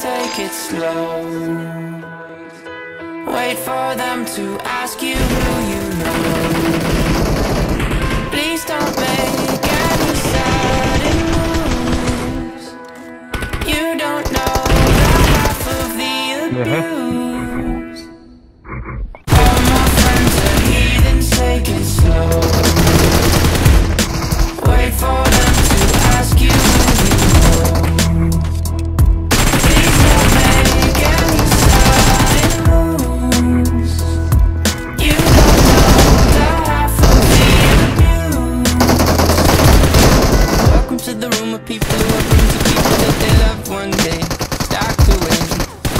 take it slow. Wait for them to ask you who you know. Please don't make any sudden moves. You don't know the half of the uh-huh. abuse. The room of people who are rooms of people that they love one day. Away.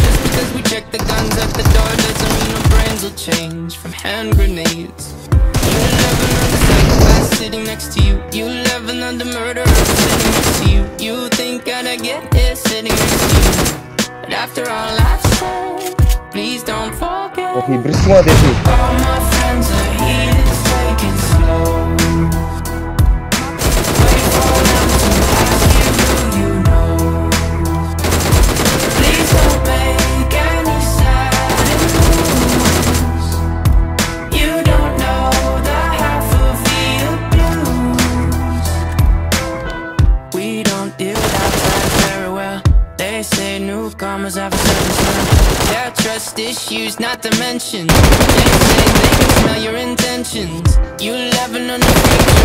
Just because we check the guns at the door doesn't mean our brains will change from hand grenades. You never know the psychopath sitting next to you. You never know the murderer sitting next to you. You think I'd get here sitting next to you. But after all I've said, please don't forget. Newcomers have a certain. Yeah, trust issues, not to mention. They say they can smell your intentions. You never know the